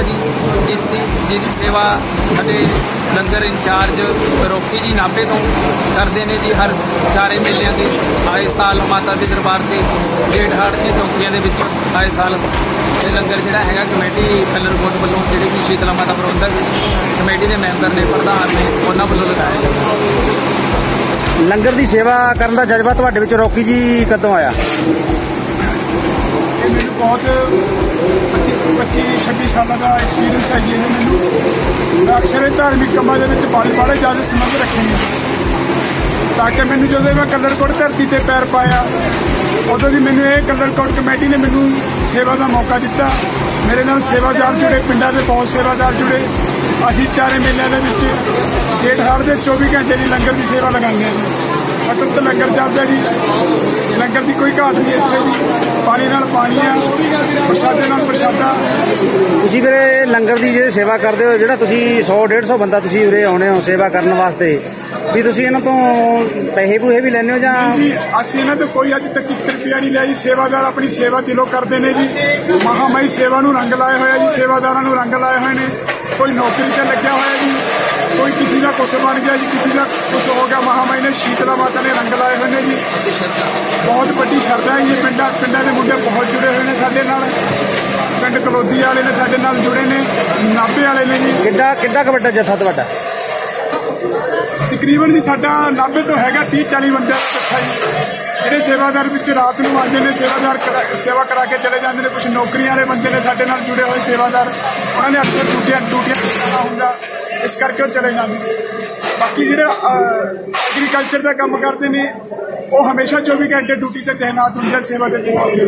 ਹੈ ਜੀ ਜਿਸ ਦੀ ਜਿਹਦੀ ਸੇਵਾ ਸਾਡੇ ਲੰਗਰ ਇੰਚਾਰਜ ਰੋਕੀ ਜੀ ਨਾਪੇ ਤੋਂ ਕਰਦੇ ਨੇ ਜੀ ਹਰ ਚਾਰੇ ਮੇਲਿਆਂ ਦੀ ਆਏ ਸਾਲ ਮਾਤਾ ਦੇ ਦਰਬਾਰ ਤੇ ਜੇਠਾੜ ਦੀ ਚੌਕੀਆਂ ਦੇ ਵਿੱਚ ਆਏ ਸਾਲ। ਇਹ ਲੰਗਰ ਜਿਹੜਾ ਹੈਗਾ ਕਮੇਟੀ ਕਲਰ ਕੋਟ ਵੱਲੋਂ ਜਿਹੜੇ ਕਿ ਸ਼ੀਤਲਾ ਮਾਤਾ ਪ੍ਰਬੰਧਕ ਕਮੇਟੀ ਦੇ ਮੈਂਬਰ ਨੇ ਪ੍ਰਧਾਨ ਨੇ ਉਹਨਾਂ ਵੱਲੋਂ ਲਗਾਇਆ ਜਾਂਦਾ ਲੰਗਰ ਦੀ ਸੇਵਾ ਕਰਨ ਦਾ ਜਜ਼ਬਾ ਤੁਹਾਡੇ ਵਿੱਚ ਰੋਕੀ ਜੀ ਕਦੋਂ ਆਇਆ? ਇਹ ਮੈਨੂੰ ਬਹੁਤ 25 25 26 ਸਾਲਾਂ ਦਾ ਐਕਸਪੀਰੀਅੰਸ ਹੈ ਜੀ ਇਹ ਮੈਨੂੰ। ਮੈਂ ਅਕਸਰ ਇਹ ਧਾਰਮਿਕ ਕੰਮਾਂ ਦੇ ਵਿੱਚ ਬਾਲੇ ਬਾਲੇ ਜ਼ਿਆਦਾ ਸੰਬੰਧ ਰੱਖੇ ਨੇ। ਤਾਂ ਕਿ ਮੈਨੂੰ ਜਦੋਂ ਮੈਂ ਕਲਰਕੋਟ ਧਰਤੀ ਤੇ ਪੈਰ ਪਾਇਆ, ਉਦੋਂ ਦੀ ਮੈਨੂੰ ਇਹ ਕਲਰਕੋਟ ਕਮੇਟੀ ਨੇ ਮੈਨੂੰ ਸੇਵਾ ਦਾ ਮੌਕਾ ਦਿੱਤਾ। ਮੇਰੇ ਨਾਲ ਸੇਵਾਦਾਰ ਜੁੜੇ, ਪਿੰਡਾਂ ਦੇ ਬਹੁਤ ਸੇਵਾਦਾਰ ਜੁੜੇ। ਅਸੀਂ ਚਾਰੇ ਮੇਲਿਆਂ ਦੇ ਵਿੱਚ ਜੇਠ ਹਾੜ ਦੇ 24 ਘੰਟੇ ਦੀ ਲੰਗਰ ਦੀ ਸੇਵਾ ਲਗਾਉਂਦੇ ਹਾਂ ਅਟੁੱਟ ਲੰਗਰ ਚੱਲਦਾ ਜੀ। ਲੰਗਰ ਦੀ ਕੋਈ ਘਾਟ ਨਹੀਂ ਇੱਥੇ ਜੀ ਪਾਣੀ ਨਾਲ ਪਾਣੀ ਆ। ਪ੍ਰਸ਼ਾਦੇ ਨਾਲ ਪ੍ਰਸ਼ਾਦਾ। ਤੁਸੀਂ ਇਹ ਲੰਗਰ ਦੀ ਜੇ ਸੇਵਾ ਕਰਦੇ ਹੋ ਜਿਹੜਾ ਤੁਸੀਂ 100 150 ਬੰਦਾ ਤੁਸੀਂ ਉਰੇ ਆਉਣੇ ਹੋ ਸੇਵਾ ਕਰਨ ਵਾਸਤੇ ਵੀ ਤੁਸੀਂ ਇਹਨਾਂ ਤੋਂ ਪੈਸੇ ਪੂਹੇ ਵੀ ਲੈਂਦੇ ਹੋ ਜਾਂ? ਜੀ ਅਸੀਂ ਇਹਨਾਂ ਤੋਂ ਕੋਈ ਅੱਜ ਤੱਕ 1 ਰੁਪਿਆ ਨਹੀਂ ਲਿਆ ਜੀ। ਸੇਵਾਦਾਰ ਆਪਣੀ ਸੇਵਾ ਦਿਲੋਂ ਕਰਦੇ ਨੇ ਜੀ। ਮਹਾਮਾਈ ਸੇਵਾ ਨੂੰ ਰੰਗ ਲਾਏ ਹੋਇਆ ਜੀ। ਸੇਵਾਦਾਰਾਂ ਨੂੰ ਰੰਗ ਲਾਏ ਹੋਏ ਨੇ। ਕੋਈ ਨੌਕਰੀ ਤੇ ਲੱਗਿਆ ਹੋਇਆ ਜੀ ਕੋਈ ਕਿਸੇ ਦਾ ਕੁਛ ਬਣ ਗਿਆ ਜੀ ਕਿਸੇ ਦਾ ਕੁਛ ਹੋ ਗਿਆ ਮਹਾਮਾਈ ਨੇ ਸ਼ੀਤਲਾ ਮਾਤਾ ਨੇ ਰੰਗ ਲਾਏ ਹੋਏ ਨੇ ਜੀ। ਬਹੁਤ ਵੱਡੀ ਸ਼ਰਧਾ ਹੈ ਜੀ ਪਿੰਡਾਂ ਪਿੰਡਾਂ ਦੇ ਮੁੰਡੇ ਬਹੁਤ ਜੁੜੇ ਹੋਏ ਨੇ ਸਾਡੇ ਨਾਲ। ਪਿੰਡ ਕਲੋਦੀ ਵਾਲੇ ਨੇ ਸਾਡੇ ਨਾਲ ਜੁੜੇ ਨੇ ਨਾਭੇ ਵਾਲੇ ਨੇ ਜੀ। ਕਿੱਡਾ ਕਿੱਡਾ ਕੁ ਵੱਡਾ ਜਥਾ ਤੁਹਾਡਾ? ਤਕਰੀਬਨ ਜੀ ਸਾਡਾ 90 ਤੋਂ ਹੈਗਾ 30 40 ਬੰਦੇ ਇਕੱਠਾ ਜੀ। ਜਿਹੜੇ ਸੇਵਾਦਾਰ ਵਿੱਚ ਰਾਤ ਨੂੰ ਆਉਂਦੇ ਨੇ, ਸੇਵਾਦਾਰ ਸੇਵਾ ਕਰਾ ਕੇ ਚਲੇ ਜਾਂਦੇ ਨੇ ਕੁਝ ਨੌਕਰੀਆਂ ਵਾਲੇ ਬੰਦੇ ਨੇ ਸਾਡੇ ਨਾਲ ਜੁੜੇ ਹੋਏ ਸੇਵਾਦਾਰ, ਉਹਨਾਂ ਨੇ ਅਕਸਰ ਡਿਊਟੀਆਂ ਡਿਊਟੀਆਂ ਕਰਨਾ ਹੁੰਦਾ, ਇਸ ਕਰਕੇ ਉਹ ਚਲੇ ਜਾਂਦੇ ਨੇ। ਬਾਕੀ ਜਿਹੜੇ ਐਗਰੀਕਲਚਰ ਦਾ ਕੰਮ ਕਰਦੇ ਨੇ, ਉਹ ਹਮੇਸ਼ਾ 24 ਘੰਟੇ ਡਿਊਟੀ ਤੇ ਤੈਨਾਤ ਹੁੰਦੇ ਸੇਵਾ ਦੇ ਤੈਨਾਤ ਹੁੰਦੇ